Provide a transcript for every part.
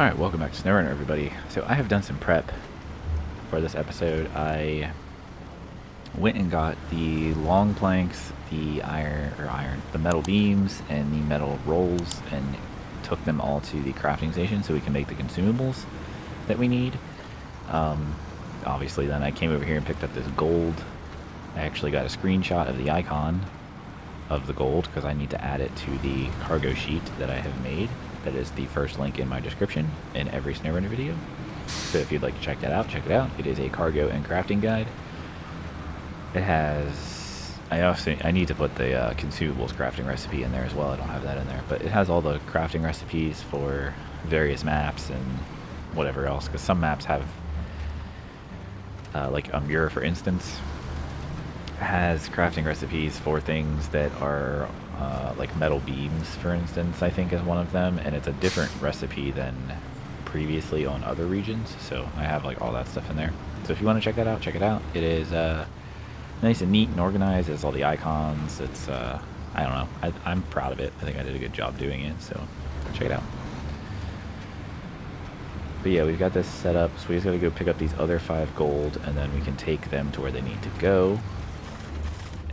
Alright, welcome back to SnowRunner everybody. So I have done some prep for this episode. I went and got the long planks, the iron, or iron, the metal beams, and the metal rolls, and took them all to the crafting station so we can make the consumables that we need. Um, obviously then I came over here and picked up this gold. I actually got a screenshot of the icon of the gold because I need to add it to the cargo sheet that I have made. That is the first link in my description in every SnowRunner video. So if you'd like to check that out, check it out. It is a cargo and crafting guide. It has... I also I need to put the uh, consumables crafting recipe in there as well. I don't have that in there. But it has all the crafting recipes for various maps and whatever else. Because some maps have... Uh, like Amur, for instance, has crafting recipes for things that are uh, like metal beams, for instance, I think is one of them, and it's a different recipe than previously on other regions, so I have like all that stuff in there. So if you want to check that out, check it out. It is uh, nice and neat and organized. It's all the icons. It's, uh, I don't know, I, I'm proud of it. I think I did a good job doing it, so check it out. But yeah, we've got this set up, so we just gotta go pick up these other five gold, and then we can take them to where they need to go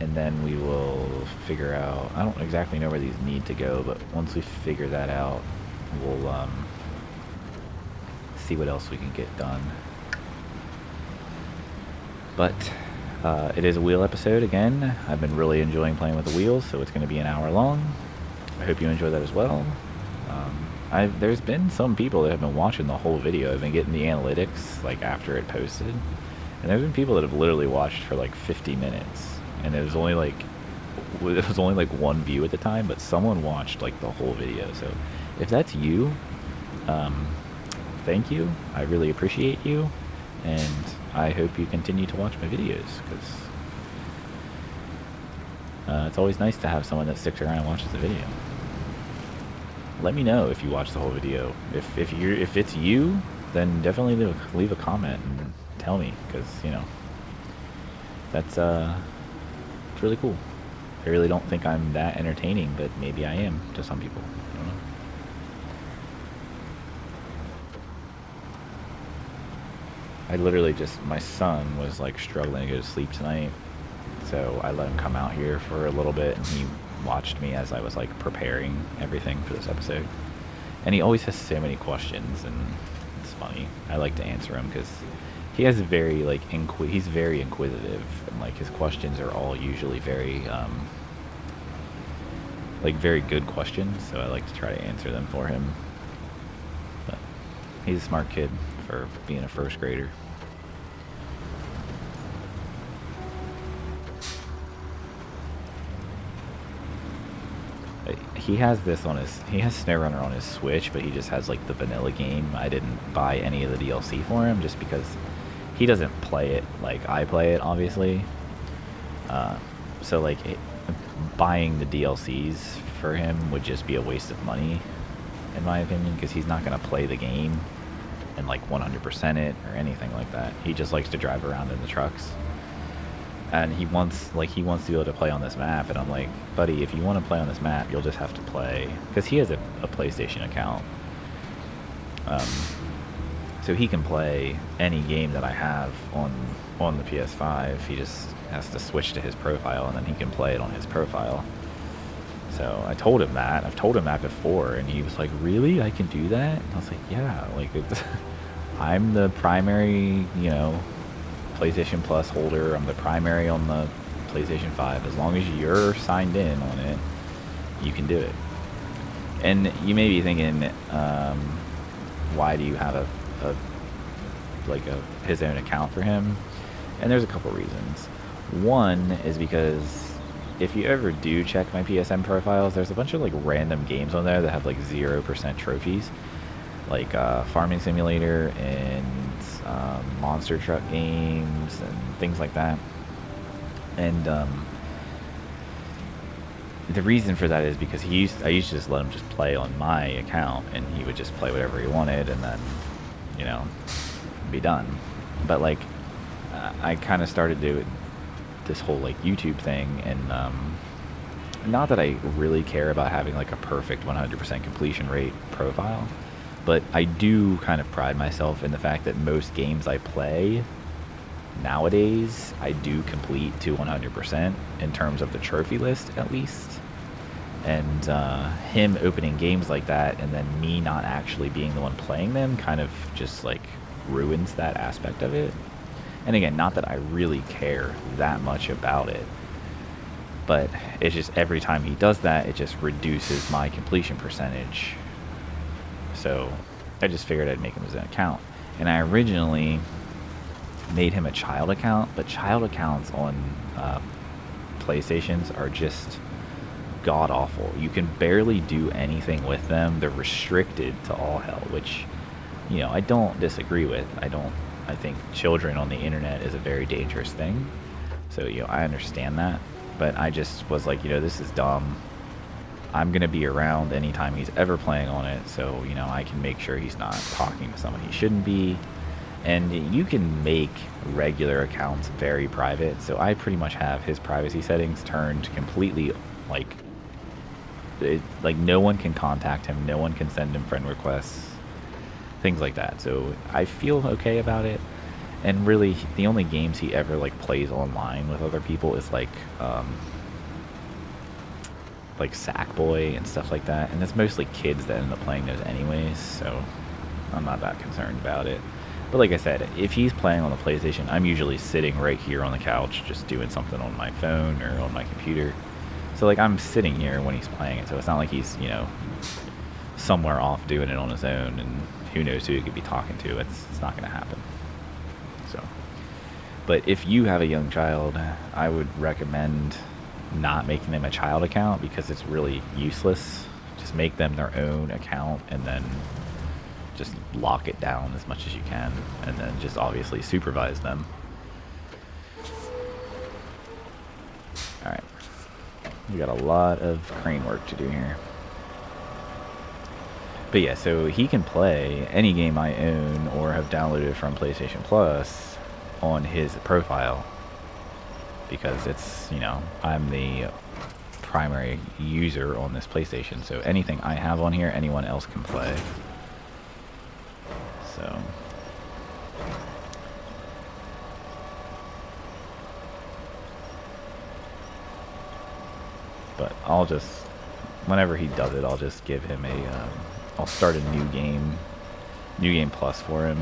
and then we will figure out, I don't exactly know where these need to go, but once we figure that out, we'll um, see what else we can get done. But uh, it is a wheel episode again. I've been really enjoying playing with the wheels, so it's going to be an hour long. I hope you enjoy that as well. Um, I've, there's been some people that have been watching the whole video. I've been getting the analytics like after it posted. And there's been people that have literally watched for like 50 minutes and it was only like it was only like one view at the time, but someone watched like the whole video. So if that's you, um, thank you. I really appreciate you, and I hope you continue to watch my videos because uh, it's always nice to have someone that sticks around and watches the video. Let me know if you watch the whole video. If if you if it's you, then definitely leave, leave a comment and tell me because you know that's uh it's really cool. I really don't think I'm that entertaining, but maybe I am to some people. I, I literally just, my son was like struggling to go to sleep tonight, so I let him come out here for a little bit, and he watched me as I was like preparing everything for this episode. And he always has so many questions, and it's funny. I like to answer them because he has very like inqui- he's very inquisitive and like his questions are all usually very um, like very good questions so I like to try to answer them for him but he's a smart kid for being a first grader he has this on his he has SnowRunner on his Switch, but he just has like the vanilla game. I didn't buy any of the DLC for him just because he doesn't play it like I play it, obviously. Uh, so like it, buying the DLCs for him would just be a waste of money, in my opinion, because he's not gonna play the game and like 100% it or anything like that. He just likes to drive around in the trucks. And he wants like he wants to be able to play on this map, and I'm like, buddy, if you want to play on this map, you'll just have to play because he has a, a PlayStation account. Um, so he can play any game that I have on on the PS5. He just has to switch to his profile, and then he can play it on his profile. So I told him that. I've told him that before, and he was like, "Really? I can do that?" And I was like, "Yeah, like I'm the primary, you know, PlayStation Plus holder. I'm the primary on the PlayStation 5. As long as you're signed in on it, you can do it." And you may be thinking, um, why do you have a a like a his own account for him, and there's a couple reasons. One is because if you ever do check my PSN profiles, there's a bunch of like random games on there that have like zero percent trophies, like uh, Farming Simulator and um, Monster Truck games and things like that. And um, the reason for that is because he used I used to just let him just play on my account, and he would just play whatever he wanted, and then you know, be done. But like, I kind of started doing this whole like YouTube thing, and um, not that I really care about having like a perfect 100% completion rate profile, But I do kind of pride myself in the fact that most games I play nowadays, I do complete to 100% in terms of the trophy list, at least. And uh, him opening games like that and then me not actually being the one playing them kind of just like ruins that aspect of it. And again, not that I really care that much about it, but it's just every time he does that, it just reduces my completion percentage. So I just figured I'd make him his own account. And I originally made him a child account, but child accounts on uh, PlayStations are just god awful. You can barely do anything with them. They're restricted to all hell, which you know I don't disagree with. I don't. I think children on the internet is a very dangerous thing. So you know I understand that, but I just was like, you know, this is dumb. I'm gonna be around anytime he's ever playing on it, so you know I can make sure he's not talking to someone he shouldn't be and you can make regular accounts very private so I pretty much have his privacy settings turned completely like it, like no one can contact him no one can send him friend requests things like that. So I feel okay about it. And really the only games he ever like plays online with other people is like um, like Sackboy and stuff like that. And it's mostly kids that end up playing those anyways so I'm not that concerned about it. But like I said, if he's playing on the PlayStation, I'm usually sitting right here on the couch just doing something on my phone or on my computer. So like I'm sitting here when he's playing it, so it's not like he's, you know, somewhere off doing it on his own and who knows who he could be talking to. It's, it's not going to happen. So, but if you have a young child, I would recommend not making them a child account because it's really useless. Just make them their own account and then just lock it down as much as you can, and then just obviously supervise them. Alright. We got a lot of crane work to do here. But yeah, so he can play any game I own or have downloaded from PlayStation Plus on his profile. Because it's, you know, I'm the primary user on this PlayStation. So anything I have on here, anyone else can play. So. But I'll just, whenever he does it, I'll just give him a, um, I'll start a new game, new game plus for him,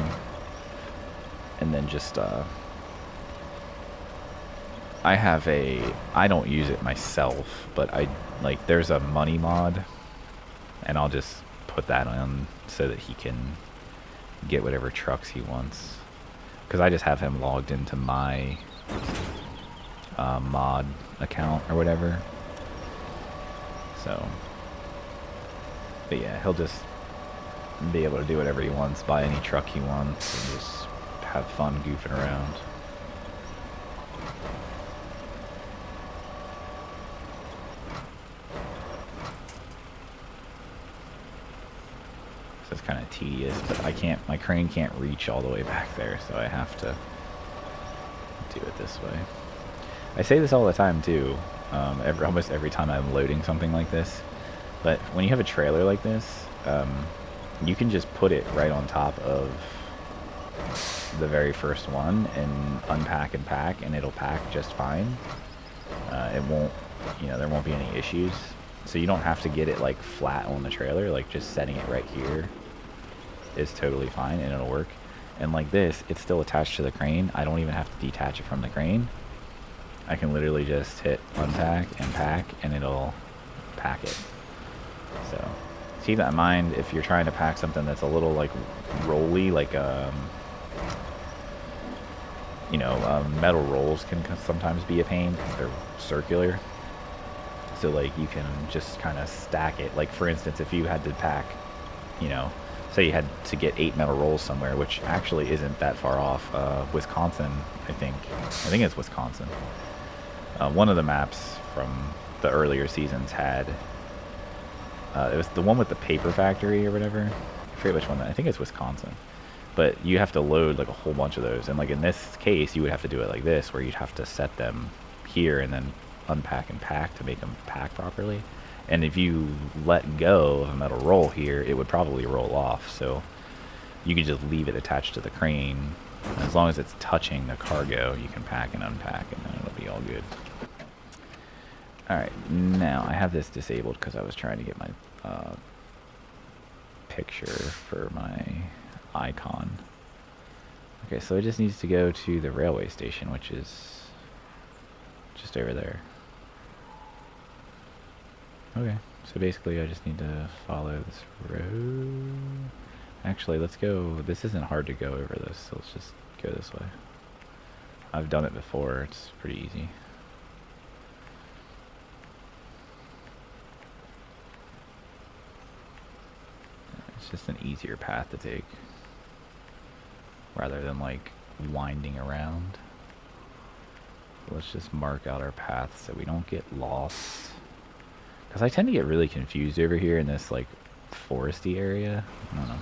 and then just, uh, I have a, I don't use it myself, but I, like, there's a money mod, and I'll just put that on so that he can get whatever trucks he wants. Because I just have him logged into my uh, mod account or whatever. So, but yeah, he'll just be able to do whatever he wants, buy any truck he wants, and just have fun goofing around. So it's kind of tedious, but I can't, my crane can't reach all the way back there, so I have to do it this way. I say this all the time too, um, every, almost every time I'm loading something like this, but when you have a trailer like this, um, you can just put it right on top of the very first one and unpack and pack and it'll pack just fine. Uh, it won't, you know, there won't be any issues. So you don't have to get it like flat on the trailer, like just setting it right here is totally fine and it'll work. And like this, it's still attached to the crane. I don't even have to detach it from the crane. I can literally just hit unpack and pack and it'll pack it. So keep that in mind if you're trying to pack something that's a little like rolly, like um, you know, um, metal rolls can sometimes be a pain because they're circular. So like you can just kind of stack it. Like for instance, if you had to pack, you know, say you had to get eight metal rolls somewhere, which actually isn't that far off. Uh, Wisconsin, I think. I think it's Wisconsin. Uh, one of the maps from the earlier seasons had. Uh, it was the one with the paper factory or whatever. I forget which one. I think it's Wisconsin. But you have to load like a whole bunch of those, and like in this case, you would have to do it like this, where you'd have to set them here and then unpack and pack to make them pack properly. And if you let go of a metal roll here, it would probably roll off. So you could just leave it attached to the crane. As long as it's touching the cargo, you can pack and unpack, and then it'll be all good. Alright, now I have this disabled because I was trying to get my uh, picture for my icon. Okay, so it just needs to go to the railway station, which is just over there. Okay, so basically I just need to follow this road. Actually, let's go, this isn't hard to go over this, so let's just go this way. I've done it before, it's pretty easy. It's just an easier path to take rather than like winding around. Let's just mark out our path so we don't get lost. Because I tend to get really confused over here in this like foresty area. I don't know.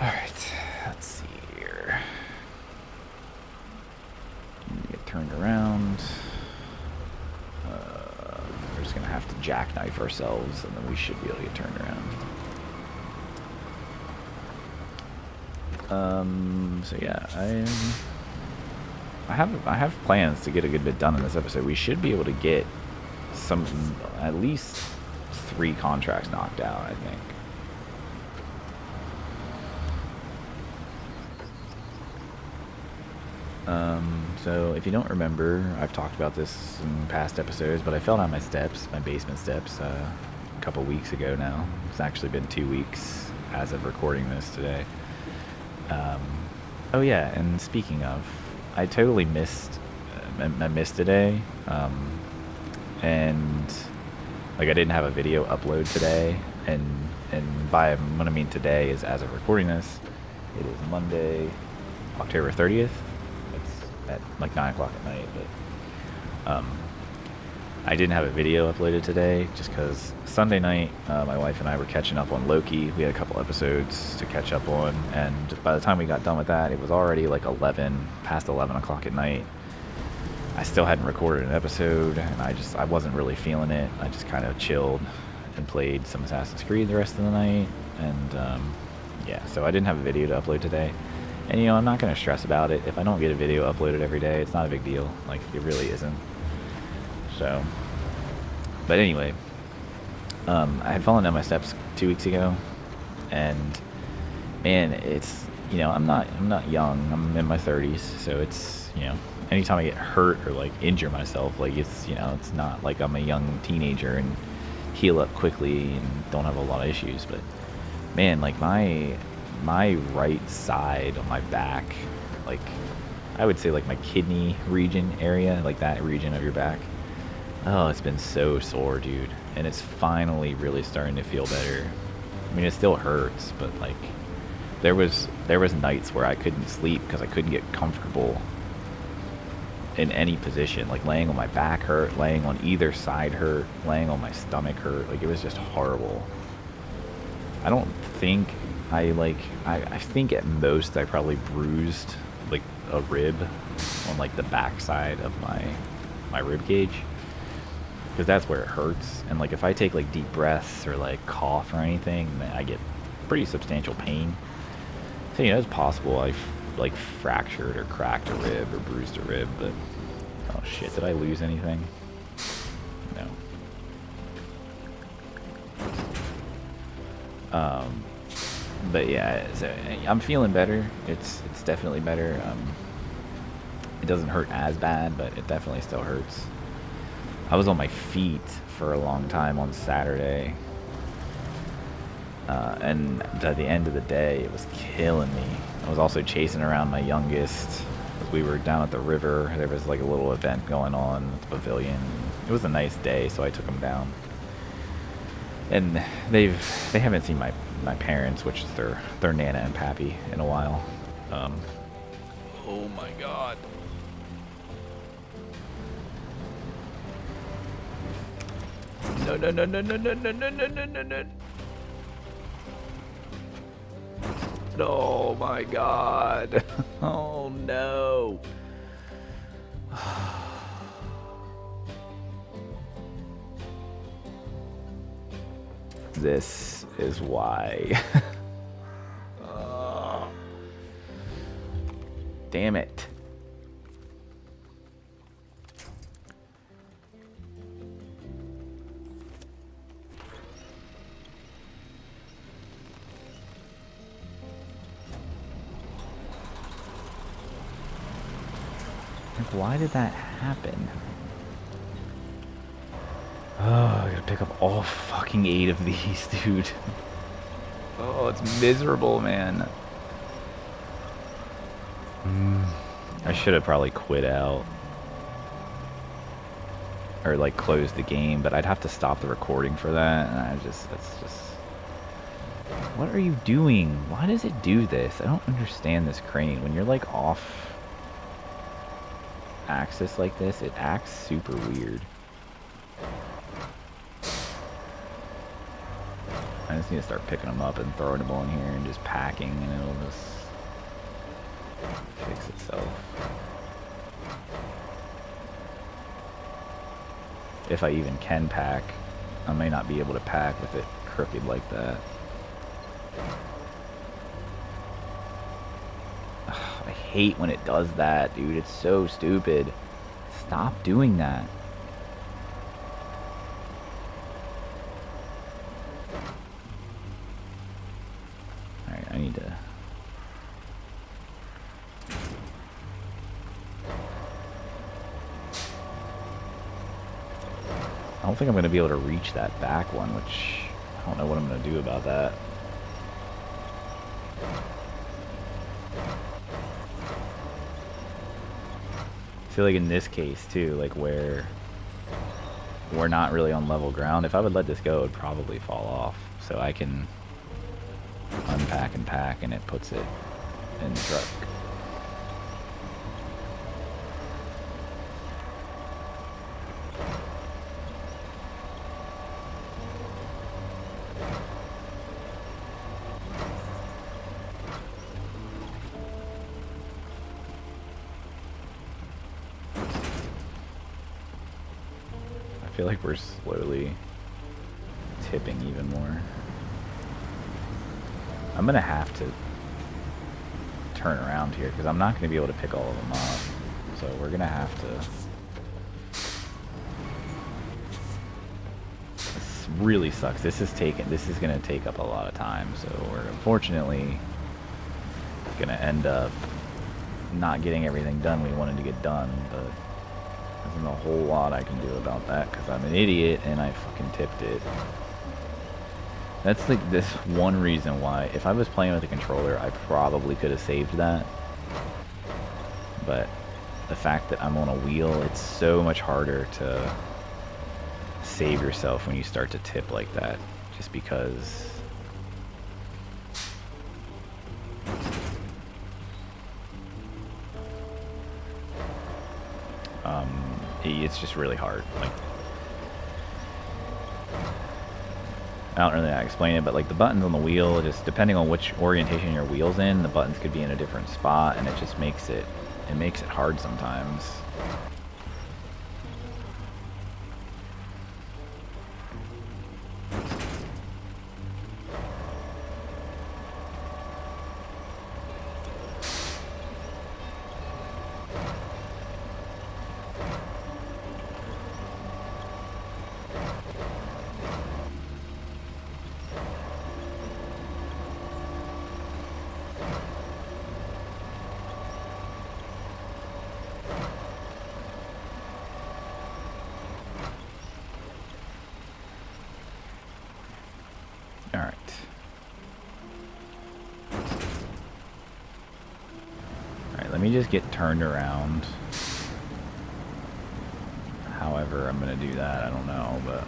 Alright, see here. Get turned around. Uh, we're just gonna have to jackknife ourselves and then we should be able to turned around. Um, so yeah, I I have I have plans to get a good bit done in this episode. We should be able to get some at least three contracts knocked out, I think. Um, so if you don't remember, I've talked about this in past episodes, but I fell down my steps, my basement steps, uh, a couple weeks ago now. It's actually been two weeks as of recording this today. Um, oh yeah, and speaking of, I totally missed, uh, I, missed today, um, and like I didn't have a video upload today, and and by what I mean today is as of recording this, it is Monday, October 30th. It's at like nine o'clock at night, but um, I didn't have a video uploaded today just because Sunday night uh, my wife and I were catching up on Loki. We had a couple episodes to catch up on, and by the time we got done with that, it was already like 11, past 11 o'clock at night. I still hadn't recorded an episode, and I just I wasn't really feeling it. I just kind of chilled and played some Assassin's Creed the rest of the night, and um, yeah, so I didn't have a video to upload today. And you know, I'm not gonna stress about it. If I don't get a video uploaded every day, it's not a big deal. Like it really isn't. So, but anyway, um, I had fallen down my steps two weeks ago, and man, it's you know I'm not I'm not young. I'm in my 30s, so it's you know anytime I get hurt or like injure myself, like it's you know it's not like I'm a young teenager and heal up quickly and don't have a lot of issues. But man, like my my right side on my back, like I would say like my kidney region area, like that region of your back Oh, it's been so sore, dude. And it's finally really starting to feel better. I mean, it still hurts, but like there was there was nights where I couldn't sleep because I couldn't get comfortable in any position. Like laying on my back hurt, laying on either side hurt, laying on my stomach hurt. Like it was just horrible. I don't think I like I, I think at most I probably bruised like a rib on like the backside of my my rib cage because that's where it hurts. And like if I take like deep breaths or like cough or anything, I get pretty substantial pain. So you know it's possible I like fractured or cracked a rib or bruised a rib, but oh shit, did I lose anything? No. Um, but yeah, so I'm feeling better. It's it's definitely better. Um, it doesn't hurt as bad, but it definitely still hurts. I was on my feet for a long time on Saturday. Uh, and at the end of the day, it was killing me. I was also chasing around my youngest. We were down at the river. There was like a little event going on at the pavilion. It was a nice day, so I took them down. And they've they haven't seen my my parents, which is their their nana and pappy, in a while. Um, oh my god. No, no, no, no, no, no, no, no, no, no, no, no. Oh my god. Oh no. This is why. oh. Damn it. Why did that happen? Oh, I gotta pick up all fucking eight of these, dude. Oh, it's miserable, man. Mm, I should have probably quit out. Or, like, closed the game, but I'd have to stop the recording for that, and I just, that's just... What are you doing? Why does it do this? I don't understand this crane. When you're, like, off axis like this, it acts super weird. I just need to start picking them up and throwing them on here and just packing and it'll just fix itself. If I even can pack, I may not be able to pack with it crooked like that. Hate when it does that, dude. It's so stupid. Stop doing that. Alright, I need to... I don't think I'm going to be able to reach that back one, which I don't know what I'm going to do about that. Feel like in this case too, like where we're not really on level ground, if I would let this go, it would probably fall off. So I can unpack and pack and it puts it in the truck. We're slowly tipping even more. I'm going to have to turn around here because I'm not going to be able to pick all of them up. So we're going to have to... This really sucks. This is taking. This is to take up a lot of time. So we're unfortunately to end up not getting everything done we wanted to get done. But isn't a whole lot I can do about that because I'm an idiot and I fucking tipped it. That's like this one reason why, if I was playing with a controller, I probably could have saved that. But the fact that I'm on a wheel, it's so much harder to save yourself when you start to tip like that. Just because it's just really hard. Like, I don't really know how to explain it, but like the buttons on the wheel, just depending on which orientation your wheel's in, the buttons could be in a different spot, and it just makes it, it makes it hard sometimes. Turned around. However I'm going to do that, I don't know, but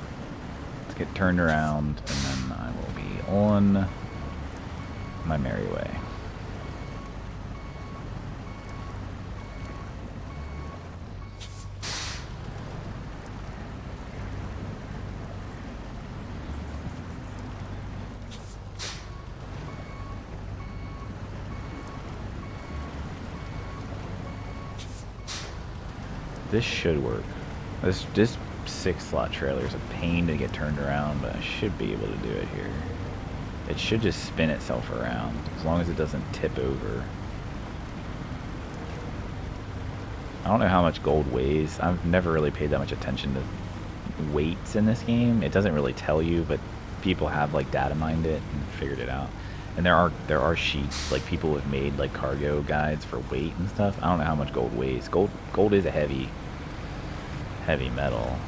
let's get turned around and then I will be on my merry way. This should work. This, this six slot trailer is a pain to get turned around, but I should be able to do it here. It should just spin itself around, as long as it doesn't tip over. I don't know how much gold weighs. I've never really paid that much attention to weights in this game. It doesn't really tell you, but people have like data mined it and figured it out. And there are there are sheets like people have made like cargo guides for weight and stuff. I don't know how much gold weighs. Gold gold is a heavy heavy metal.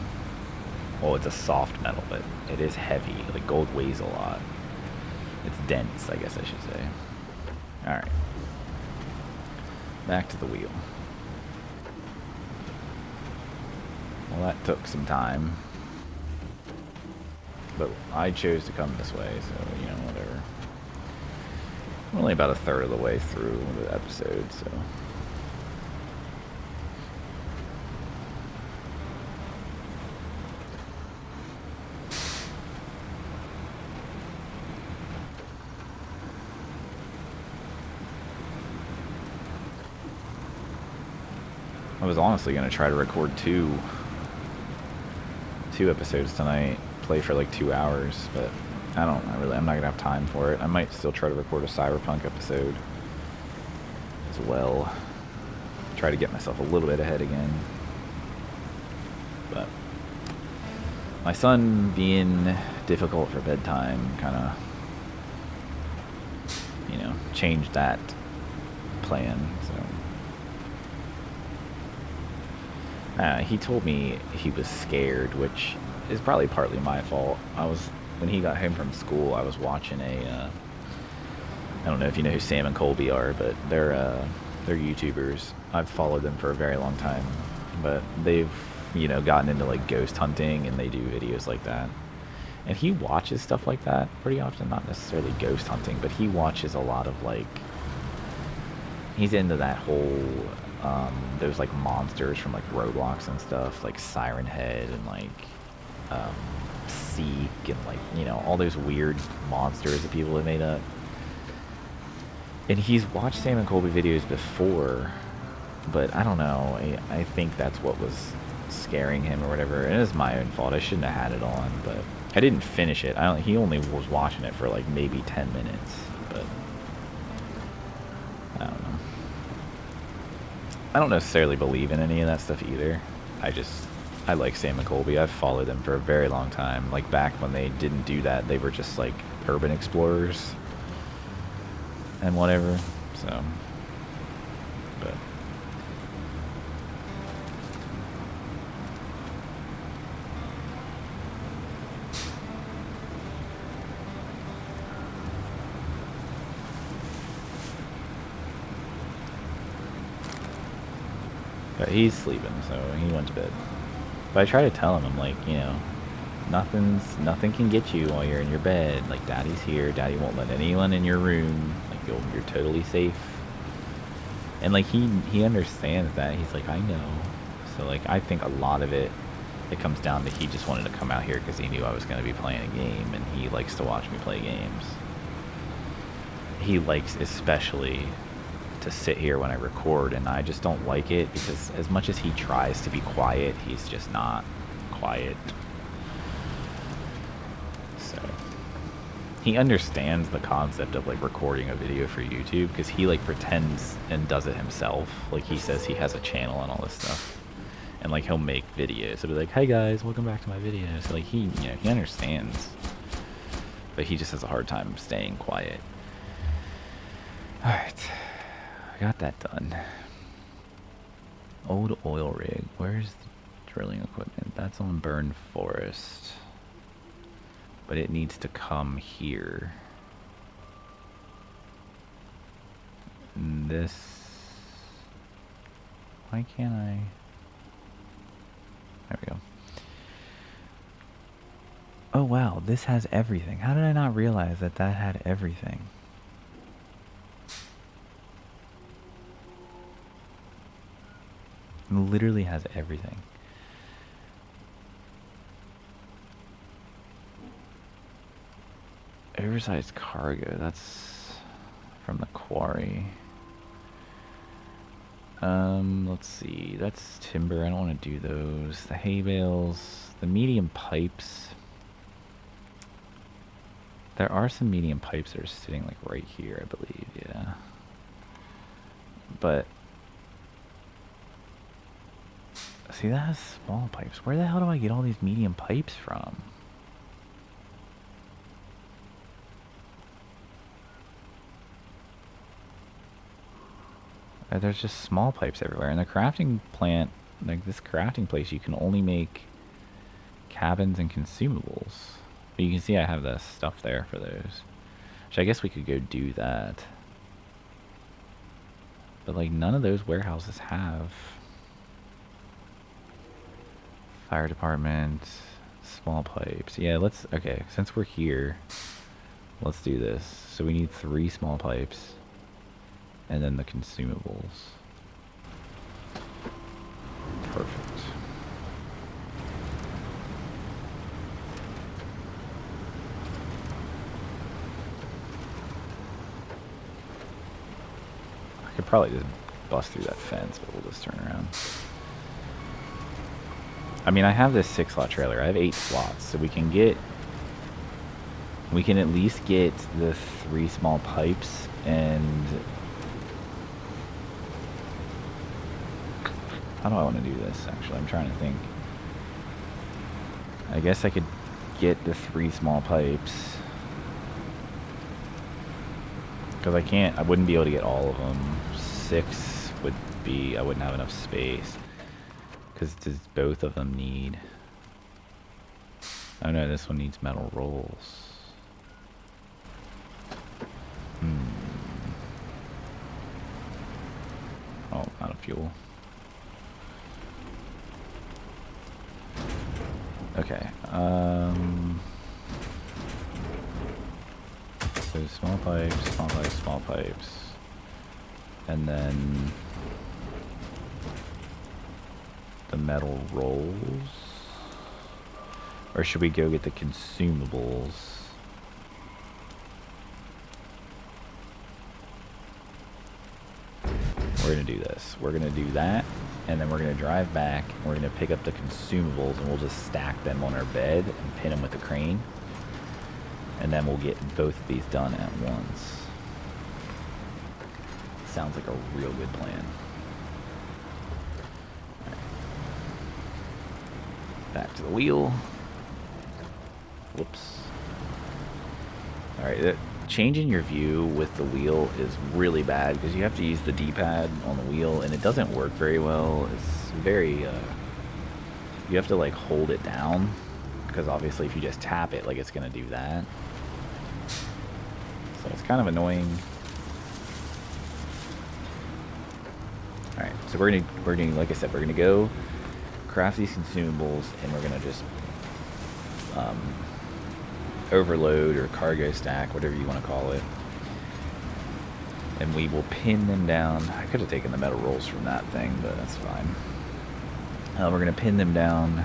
Well, it's a soft metal, but it is heavy. Like gold weighs a lot. It's dense, I guess I should say. All right. Back to the wheel. Well, that took some time. But I chose to come this way, so, you know, whatever. I'm only about a third of the way through the episode, so... I was honestly going to try to record two two episodes tonight, play for like two hours, but I don't I really, I'm not gonna have time for it. I might still try to record a Cyberpunk episode as well. Try to get myself a little bit ahead again. But my son being difficult for bedtime kind of, you know, changed that plan, so. Uh, he told me he was scared, which is probably partly my fault. I was when he got home from school. I was watching a. Uh, I don't know if you know who Sam and Colby are, but they're uh, they're YouTubers. I've followed them for a very long time, but they've you know gotten into like ghost hunting and they do videos like that. And he watches stuff like that pretty often. Not necessarily ghost hunting, but he watches a lot of like. He's into that whole um, there's like monsters from like Roblox and stuff, like Siren Head and like um, Seek and like you know all those weird monsters that people have made up. And he's watched Sam and Colby videos before, but I don't know. I, I think that's what was scaring him or whatever. And it's my own fault. I shouldn't have had it on, but I didn't finish it. I he only was watching it for like maybe 10 minutes, but I don't know. I don't necessarily believe in any of that stuff either. I just, I like Sam and Colby. I've followed them for a very long time. Like back when they didn't do that, they were just like urban explorers and whatever. So, but But he's sleeping, so he went to bed. But I try to tell him, I'm like, you know, nothing's nothing can get you while you're in your bed. Like daddy's here, daddy won't let anyone in your room. Like you're, you're totally safe. And like he he understands that. He's like, I know. So like I think a lot of it it comes down to he just wanted to come out here because he knew I was going to be playing a game and he likes to watch me play games. He likes especially to sit here when I record, and I just don't like it because as much as he tries to be quiet, he's just not quiet. So he understands the concept of like recording a video for YouTube because he like pretends and does it himself. Like he says he has a channel and all this stuff. And like he'll make videos. He'll be like, "Hey guys, welcome back to my videos." So, like he, you know, he understands, but he just has a hard time staying quiet. All right. I got that done. Old oil rig. Where's the drilling equipment? That's on Burn Forest. But it needs to come here. And this... Why can't I... There we go. Oh wow, this has everything. How did I not realize that that had everything? It literally has everything. Oversized cargo, that's from the quarry. Um, let's see. That's timber. I don't want to do those. The hay bales, the medium pipes. There are some medium pipes that are sitting like right here, I believe. Yeah. But see, that has small pipes. Where the hell do I get all these medium pipes from? Uh, there's just small pipes everywhere. In the crafting plant, like this crafting place, you can only make cabins and consumables. But you can see I have the stuff there for those. Which I guess we could go do that. But like none of those warehouses have. Fire department, small pipes. Yeah, let's, okay, since we're here, let's do this. So we need three small pipes and then the consumables. Perfect. I could probably just bust through that fence, but we'll just turn around. I mean, I have this six slot trailer. I have eight slots, so we can get... We can at least get the three small pipes and How do I want to do this, actually? I'm trying to think. I guess I could get the three small pipes. Because I can't, I wouldn't be able to get all of them. Six would be, I wouldn't have enough space. Because does both of them need... Oh no, this one needs metal rolls. Hmm. Oh, not a fuel. Okay. Um, so small pipes, small pipes, small pipes. And then the metal rolls. Or should we go get the consumables? We're going to do this. We're going to do that and then we're going to drive back we're going to pick up the consumables and we'll just stack them on our bed and pin them with the crane and then we'll get both of these done at once sounds like a real good plan right. Back to the wheel whoops all right changing your view with the wheel is really bad because you have to use the D-pad on the wheel and it doesn't work very well. It's very, uh, you have to like hold it down because obviously if you just tap it, like it's going to do that. So it's kind of annoying. Alright, so we're going to, we're going to, like I said, we're going to go craft these consumables and we're going to just um, overload or cargo stack, whatever you want to call it. And we will pin them down. I could have taken the metal rolls from that thing, but that's fine. Uh, we're going to pin them down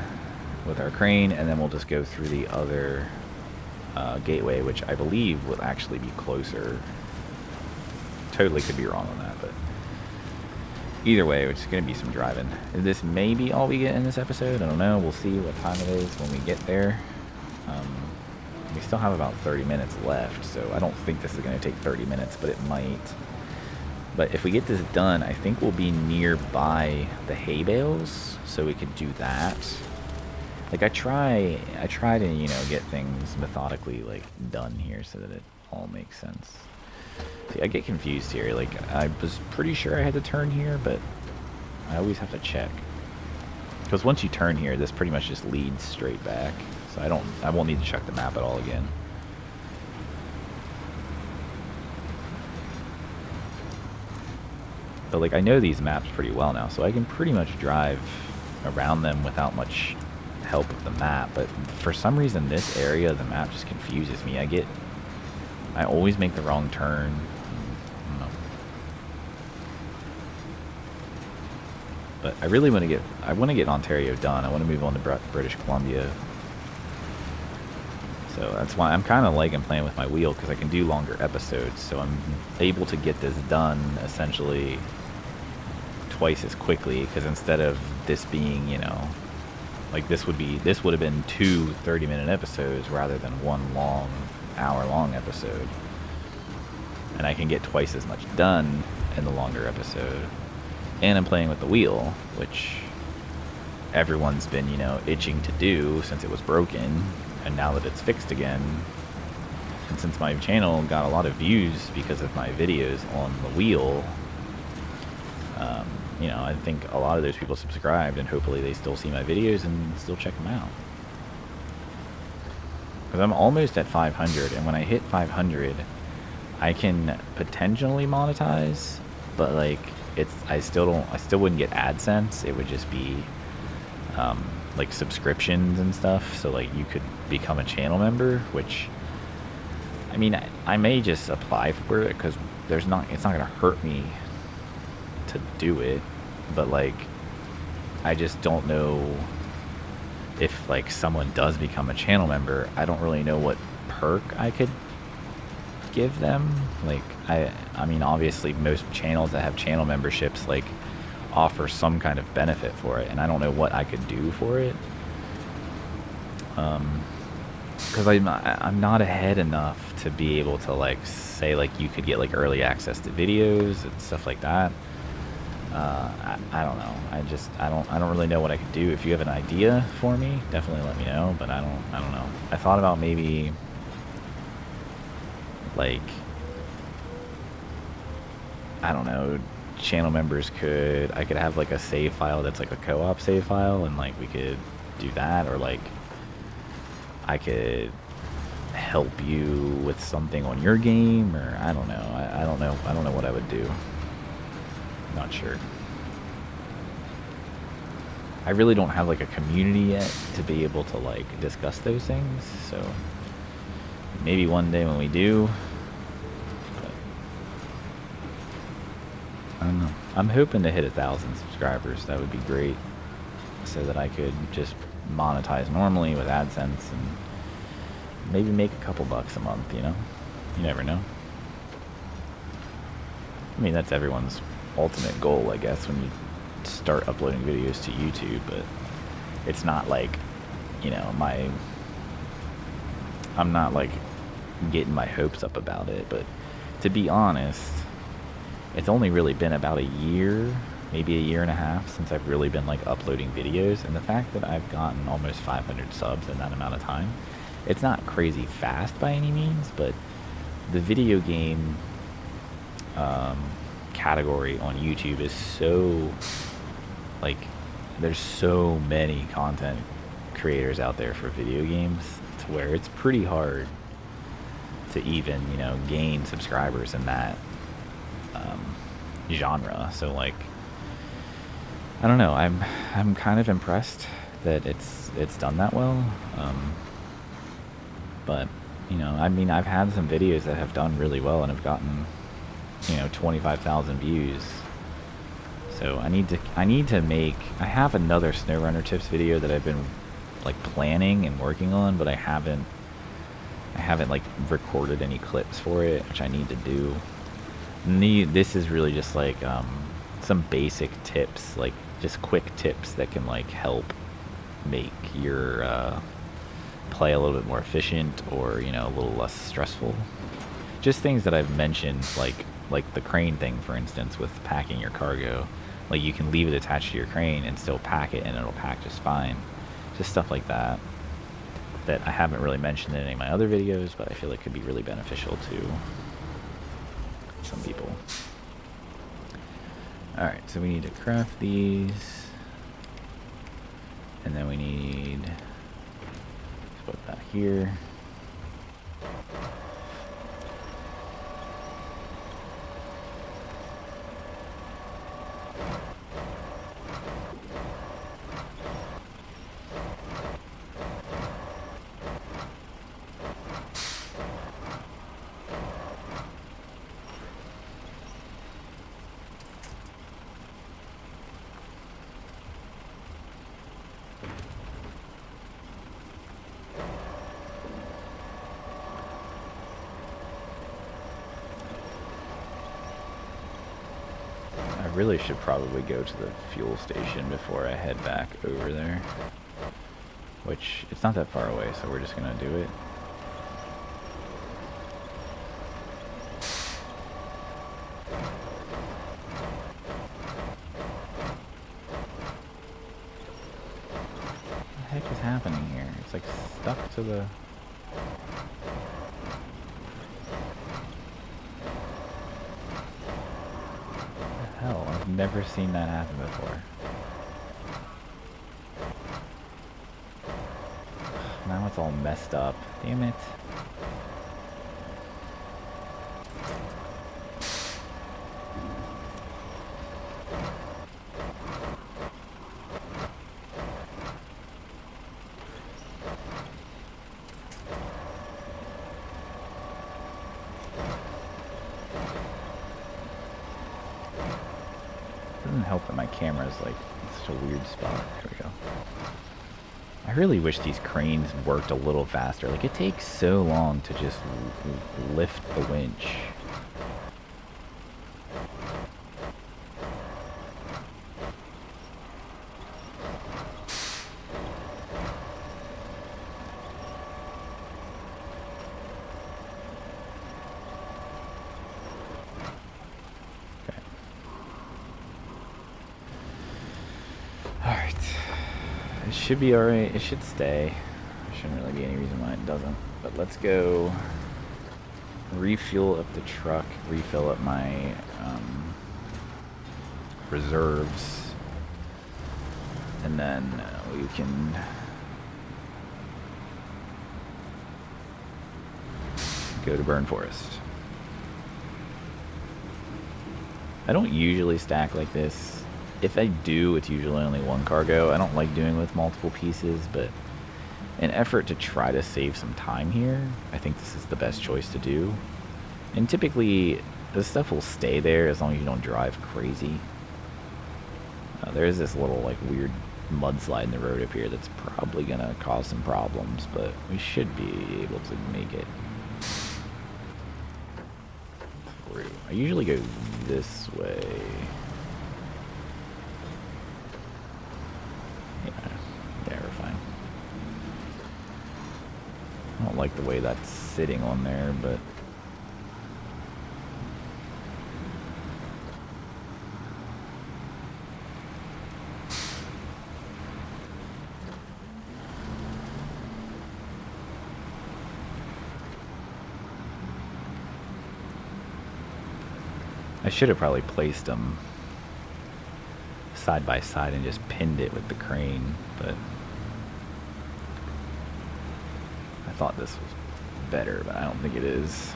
with our crane, and then we'll just go through the other uh, gateway, which I believe will actually be closer. Totally could be wrong on that, but either way, it's going to be some driving. This may be all we get in this episode. I don't know. We'll see what time it is when we get there. Um, we still have about 30 minutes left, so I don't think this is going to take 30 minutes, but it might. But if we get this done, I think we'll be nearby the hay bales, so we could do that. Like I try, I try to you know get things methodically like done here so that it all makes sense. See, I get confused here. Like I was pretty sure I had to turn here, but I always have to check. Because once you turn here, this pretty much just leads straight back. So I don't, I won't need to check the map at all again. But like I know these maps pretty well now, so I can pretty much drive around them without much help of the map. But for some reason, this area, of the map just confuses me. I get, I always make the wrong turn. But I really want to get, I want to get Ontario done. I want to move on to British Columbia so that's why I'm kind of liking playing with my wheel because I can do longer episodes. So I'm able to get this done essentially twice as quickly because instead of this being, you know, like this would be this would have been two 30 minute episodes rather than one long hour long episode. And I can get twice as much done in the longer episode. And I'm playing with the wheel, which everyone's been, you know, itching to do since it was broken. And now that it's fixed again, and since my channel got a lot of views because of my videos on the wheel, um, you know, I think a lot of those people subscribed and hopefully they still see my videos and still check them out. Because I'm almost at 500 and when I hit 500, I can potentially monetize, but like it's I still don't I still wouldn't get AdSense. It would just be um, like subscriptions and stuff. So like you could become a channel member, which I mean I, I may just apply for it because there's not it's not gonna hurt me to do it, but like I just don't know if like someone does become a channel member. I don't really know what perk I could give them. Like I I mean obviously most channels that have channel memberships like offer some kind of benefit for it and I don't know what I could do for it. Um because I'm I'm not ahead enough to be able to like say like you could get like early access to videos and stuff like that. Uh, I, I don't know. I just I don't I don't really know what I could do. If you have an idea for me, definitely let me know. But I don't I don't know. I thought about maybe like I don't know. Channel members could I could have like a save file that's like a co-op save file, and like we could do that, or like I could help you with something on your game, or I don't know. I, I don't know. I don't know what I would do. Not sure. I really don't have like a community yet to be able to like discuss those things, so maybe one day when we do. I don't know. I'm hoping to hit a thousand subscribers. That would be great, so that I could just monetize normally with AdSense and maybe make a couple bucks a month. You know, you never know. I mean, that's everyone's ultimate goal, I guess, when you start uploading videos to YouTube, but it's not like, you know, my, I'm not like getting my hopes up about it, but to be honest, it's only really been about a year, maybe a year and a half since I've really been like uploading videos, and the fact that I've gotten almost 500 subs in that amount of time, it's not crazy fast by any means, but the video game, um, category on YouTube is so like there's so many content creators out there for video games to where it's pretty hard to even you know gain subscribers in that um, genre. So like I don't know. I'm I'm kind of impressed that it's it's done that well. Um, but you know I mean I've had some videos that have done really well and have gotten you know 25,000 views. So I need to I need to make I have another SnowRunner tips video that I've been like planning and working on but I haven't I haven't like recorded any clips for it which I need to do. Need this is really just like um, some basic tips like just quick tips that can like help make your uh, play a little bit more efficient or you know a little less stressful. Just things that I've mentioned like like the crane thing, for instance, with packing your cargo. Like you can leave it attached to your crane and still pack it and it'll pack just fine. Just stuff like that that I haven't really mentioned in any of my other videos, but I feel it could be really beneficial to some people. Alright, so we need to craft these. And then we need put that here. Really should probably go to the fuel station before I head back over there. Which, it's not that far away, so we're just gonna do it. What the heck is happening here? It's like stuck to the... hell? I've never seen that happen before. Now it's all messed up. Damn it. Doesn't help that my camera's like such a weird spot. There we go. I really wish these cranes worked a little faster. Like, it takes so long to just lift the winch. It should be alright. It should stay. There shouldn't really be any reason why it doesn't. But let's go refuel up the truck, refill up my um, reserves, and then uh, we can go to Burn Forest. I don't usually stack like this if I do, it's usually only one cargo. I don't like doing with multiple pieces, but in effort to try to save some time here, I think this is the best choice to do. And typically, the stuff will stay there as long as you don't drive crazy. Uh, there is this little like weird mudslide in the road up here that's probably gonna cause some problems, but we should be able to make it through. I usually go this way. I don't like the way that's sitting on there, but... I should have probably placed them side by side and just pinned it with the crane, but thought this was better, but I don't think it is.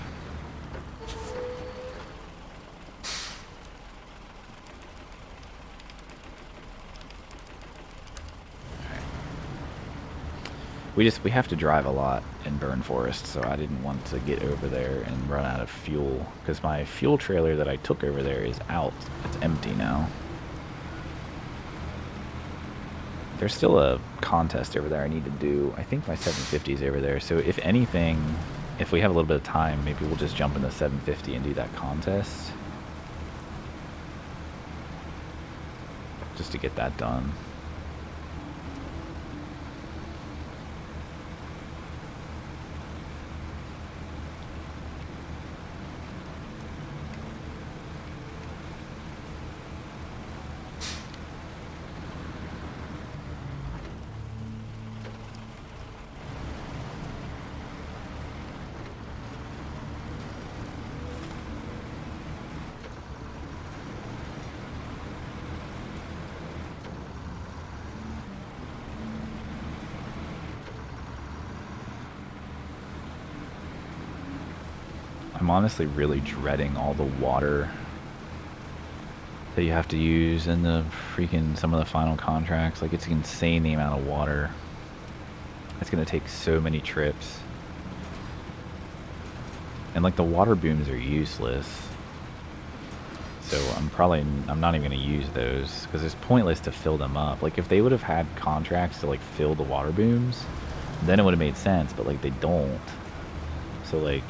We just, we have to drive a lot in Burn Forest, so I didn't want to get over there and run out of fuel, because my fuel trailer that I took over there is out. It's empty now. There's still a contest over there I need to do. I think my 750 is over there. So if anything, if we have a little bit of time, maybe we'll just jump in the 750 and do that contest. Just to get that done. I'm honestly really dreading all the water that you have to use in the freaking some of the final contracts. Like it's insane the amount of water. It's gonna take so many trips. And like the water booms are useless. So I'm probably, I'm not even gonna use those because it's pointless to fill them up. Like if they would have had contracts to like fill the water booms, then it would have made sense, but like they don't. So like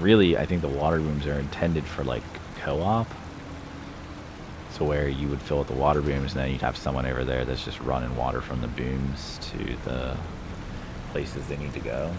really, I think the water booms are intended for like co-op. So where you would fill up the water booms, and then you'd have someone over there that's just running water from the booms to the places they need to go.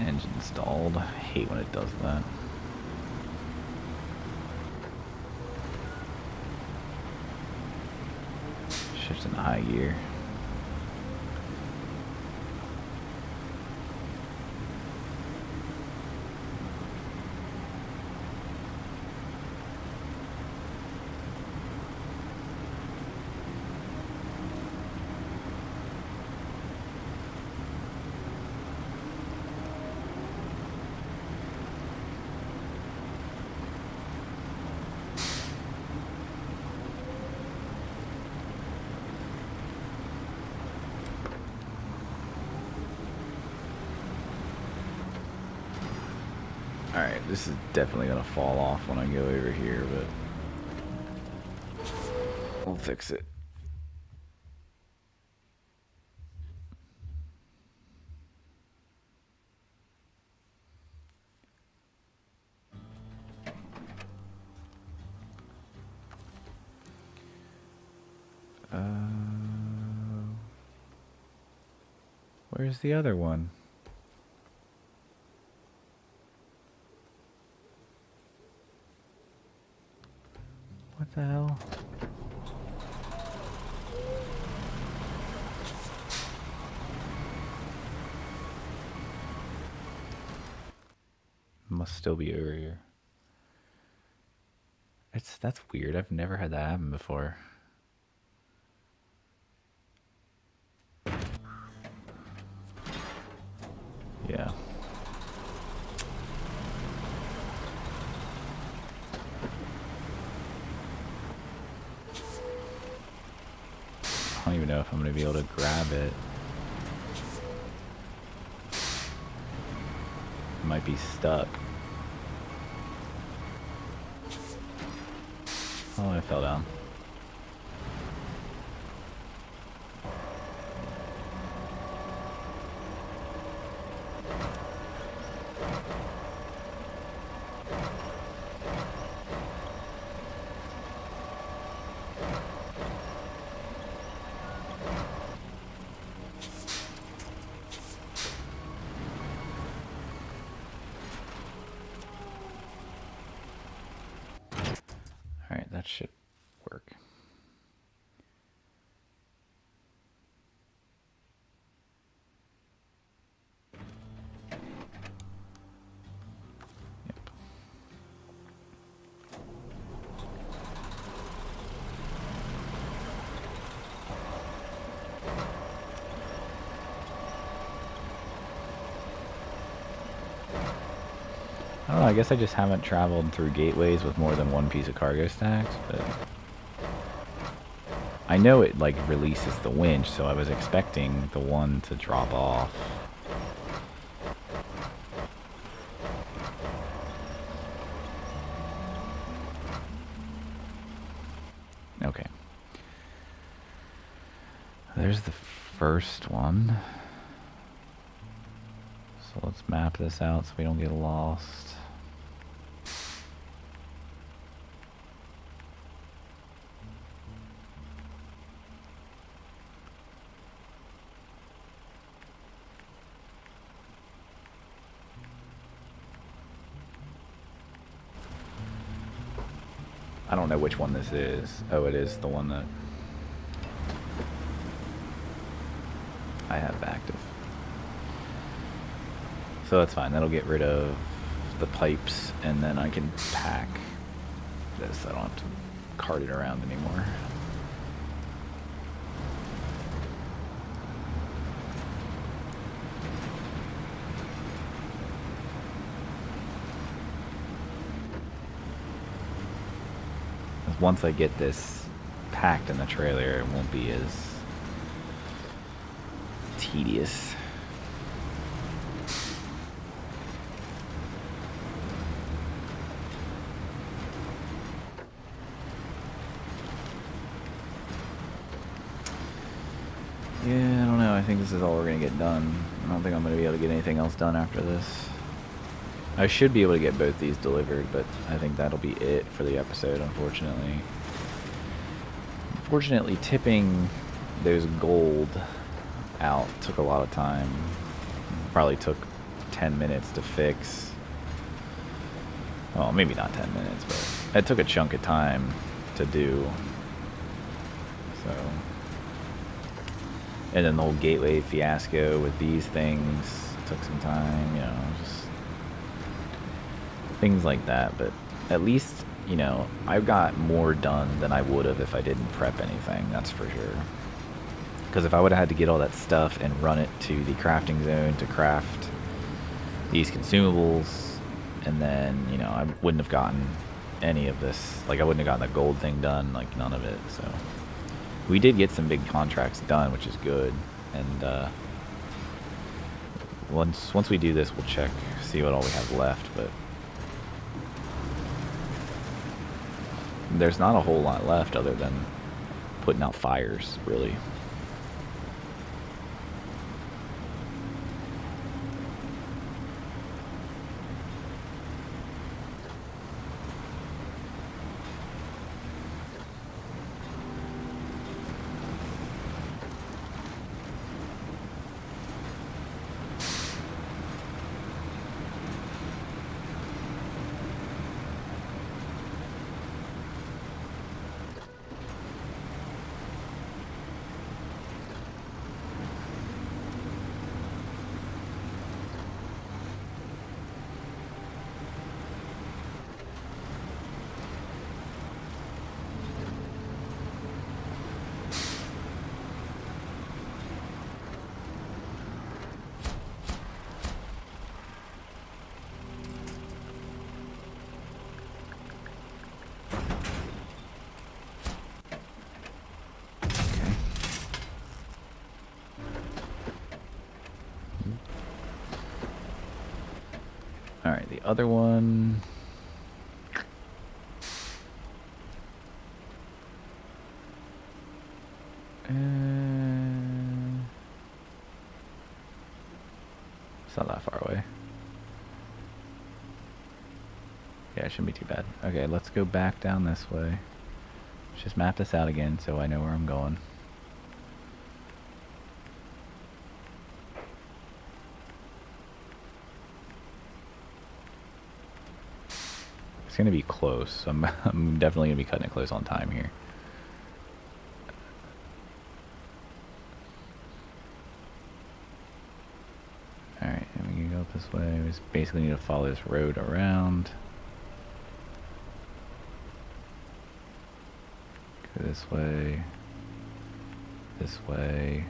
Engine stalled. I hate when it does that. Shift in high gear. Alright, this is definitely gonna fall off when I go over here, but we'll fix it. Uh, where's the other one? What the hell? Must still be over here. It's that's weird. I've never had that happen before. Yeah. I don't even know if I'm going to be able to grab it. it might be stuck. Oh, I fell down. Alright, that should work. Yep. I guess I just haven't traveled through gateways with more than one piece of cargo stacks, but... I know it, like, releases the winch, so I was expecting the one to drop off. Okay. There's the first one. So let's map this out so we don't get lost. Which one this is. Oh, it is the one that I have active. So that's fine. That'll get rid of the pipes, and then I can pack this. I don't have to cart it around anymore. Once I get this packed in the trailer, it won't be as tedious. Yeah, I don't know. I think this is all we're going to get done. I don't think I'm going to be able to get anything else done after this. I should be able to get both these delivered, but I think that'll be it for the episode, unfortunately. Unfortunately, tipping those gold out took a lot of time. Probably took 10 minutes to fix. Well, maybe not 10 minutes, but it took a chunk of time to do. So, and then the whole gateway fiasco with these things took some time, you know, things like that. But at least, you know, I've got more done than I would have if I didn't prep anything, that's for sure. Because if I would have had to get all that stuff and run it to the crafting zone to craft these consumables, and then, you know, I wouldn't have gotten any of this. Like, I wouldn't have gotten the gold thing done, like, none of it, so. We did get some big contracts done, which is good, and, uh, once once we do this, we'll check, see what all we have left, but there's not a whole lot left other than putting out fires, really. Alright, the other one... Uh, it's not that far away. Yeah, it shouldn't be too bad. Okay, let's go back down this way. Let's just map this out again so I know where I'm going. It's going to be close. I'm, I'm definitely going to be cutting it close on time here. Alright, and we can go up this way. We just basically need to follow this road around. Go this way. This way.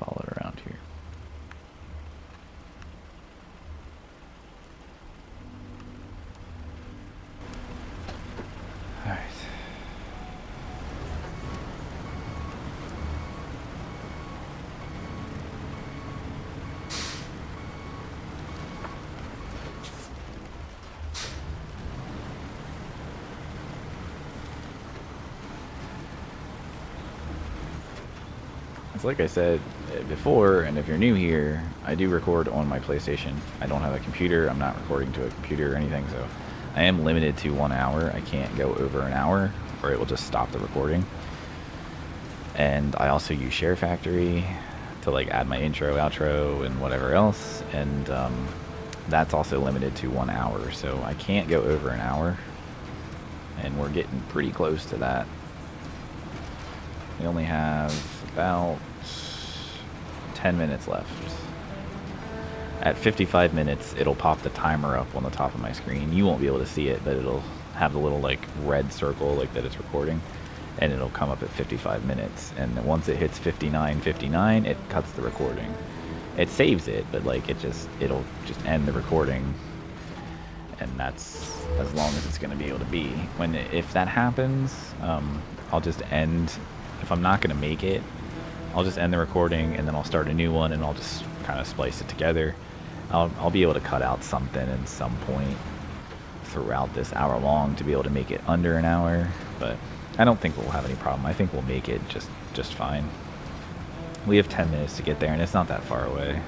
Follow it around here. Alright. It's like I said uh, before, and if you're new here, I do record on my PlayStation. I don't have a computer, I'm not recording to a computer or anything, so I am limited to one hour. I can't go over an hour, or it will just stop the recording. And I also use Share Factory to like add my intro, outro, and whatever else, and um, that's also limited to one hour, so I can't go over an hour. And we're getting pretty close to that. We only have about 10 minutes left. At 55 minutes, it'll pop the timer up on the top of my screen. You won't be able to see it, but it'll have the little like red circle like that it's recording and it'll come up at 55 minutes and once it hits 59 59 it cuts the recording it saves it but like it just it'll just end the recording and that's as long as it's going to be able to be. When if that happens, um, I'll just end. If I'm not going to make it, I'll just end the recording and then I'll start a new one and I'll just kind of splice it together. I'll, I'll be able to cut out something at some point throughout this hour long to be able to make it under an hour, but I don't think we'll have any problem. I think we'll make it just just fine. We have 10 minutes to get there and it's not that far away.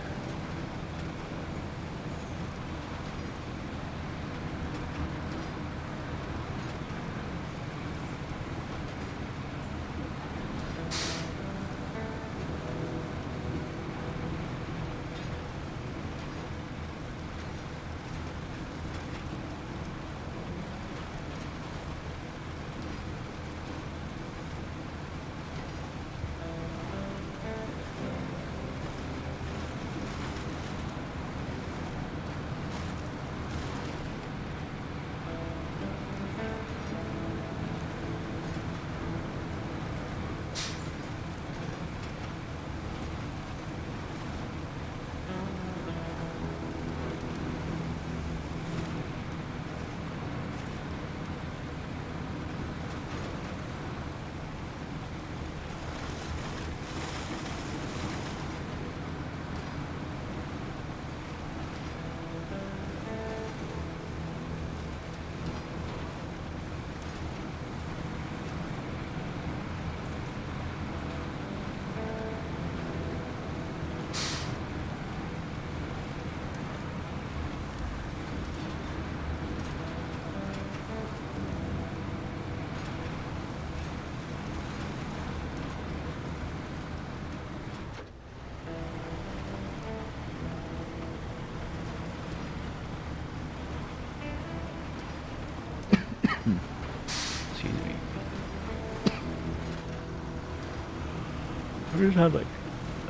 Just had like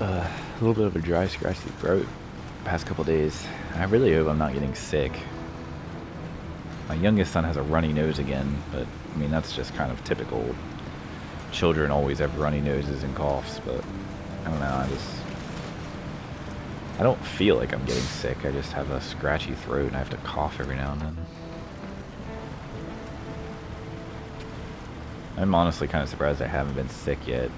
uh, a little bit of a dry, scratchy throat past couple days. I really hope I'm not getting sick. My youngest son has a runny nose again, but I mean that's just kind of typical. Children always have runny noses and coughs, but I don't know. I just I don't feel like I'm getting sick. I just have a scratchy throat and I have to cough every now and then. I'm honestly kind of surprised I haven't been sick yet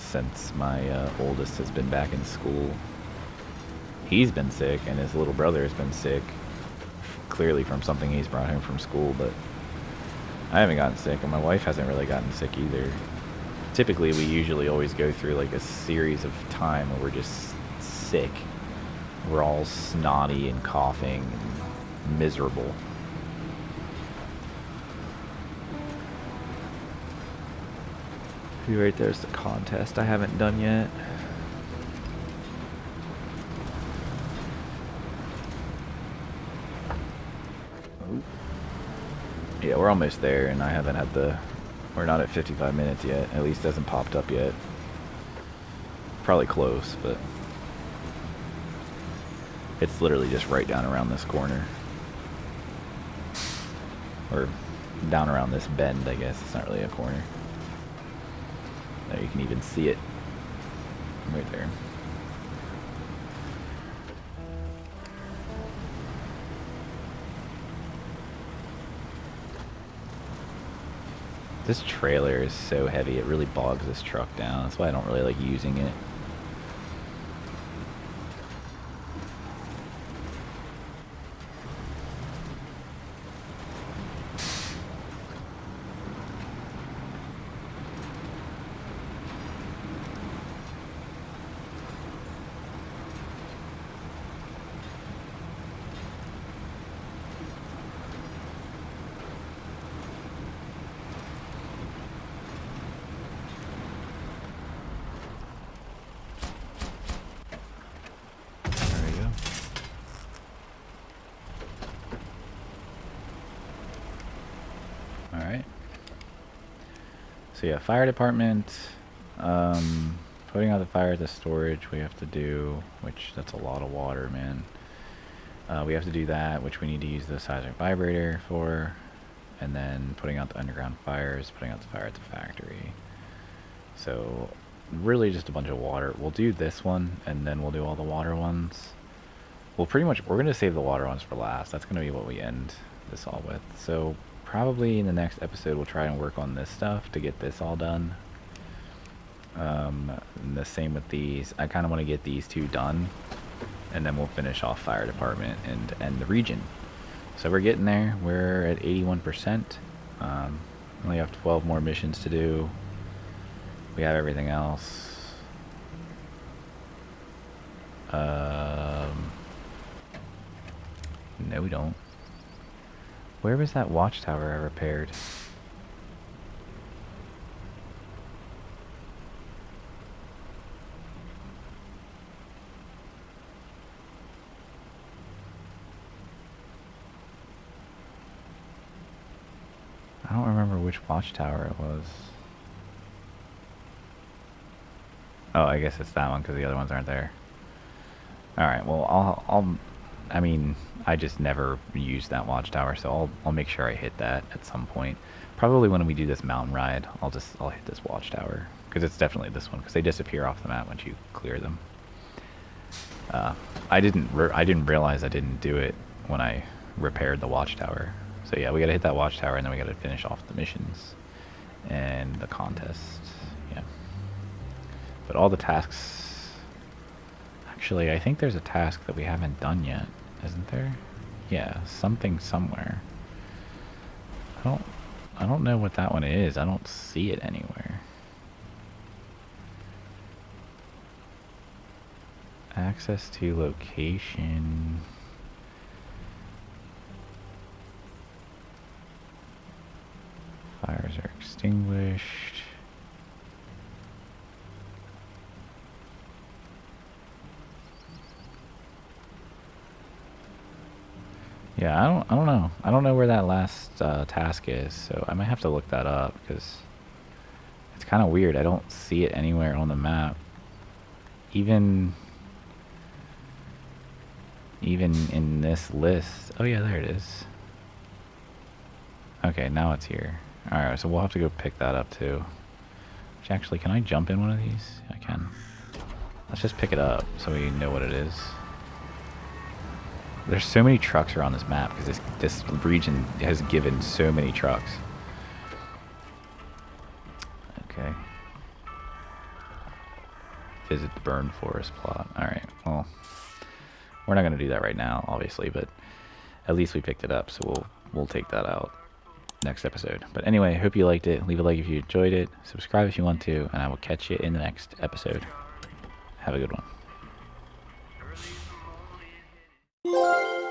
since my uh, oldest has been back in school. He's been sick, and his little brother has been sick, clearly from something he's brought home from school, but I haven't gotten sick, and my wife hasn't really gotten sick either. Typically, we usually always go through like a series of time where we're just sick. We're all snotty and coughing and miserable. Right there's the contest I haven't done yet. Yeah, we're almost there, and I haven't had the... We're not at 55 minutes yet. At least hasn't popped up yet. Probably close, but... It's literally just right down around this corner. Or down around this bend, I guess. It's not really a corner. There, you can even see it right there. This trailer is so heavy, it really bogs this truck down. That's why I don't really like using it. So yeah, fire department, um, putting out the fire at the storage we have to do, which that's a lot of water, man. Uh, we have to do that, which we need to use the seismic vibrator for, and then putting out the underground fires, putting out the fire at the factory. So really just a bunch of water. We'll do this one, and then we'll do all the water ones. well, pretty much we're gonna save the water ones for last. That's gonna be what we end this all with. So probably in the next episode we'll try and work on this stuff to get this all done. Um, the same with these. I kind of want to get these two done, and then we'll finish off fire department and end the region. So we're getting there. We're at 81%. Um, only have 12 more missions to do. We have everything else. Um, no, we don't. Where was that watchtower I repaired? I don't remember which watchtower it was. Oh, I guess it's that one because the other ones aren't there. Alright, well, I'll, I'll, I mean, I just never used that watchtower, so I'll, I'll make sure I hit that at some point. Probably when we do this mountain ride, I'll just, I'll hit this watchtower. Because it's definitely this one, because they disappear off the map once you clear them. Uh, I didn't, I didn't realize I didn't do it when I repaired the watchtower. So yeah, we gotta hit that watchtower and then we gotta finish off the missions and the contest. Yeah. But all the tasks... Actually, I think there's a task that we haven't done yet, isn't there? Yeah, something somewhere. I don't... I don't know what that one is. I don't see it anywhere. Access to location... Fires are extinguished. Yeah, I don't, I don't know. I don't know where that last uh, task is, so I might have to look that up because it's kind of weird. I don't see it anywhere on the map. Even, even in this list. Oh yeah, there it is. Okay, now it's here. Alright, so we'll have to go pick that up too. Which actually, can I jump in one of these? I can. Let's just pick it up so we know what it is. There's so many trucks around this map because this, this region has given so many trucks. Okay. Visit the burn forest plot. Alright, well, we're not going to do that right now, obviously, but at least we picked it up, so we'll we'll take that out next episode. But anyway, hope you liked it. Leave a like if you enjoyed it. Subscribe if you want to, and I will catch you in the next episode. Have a good one. Música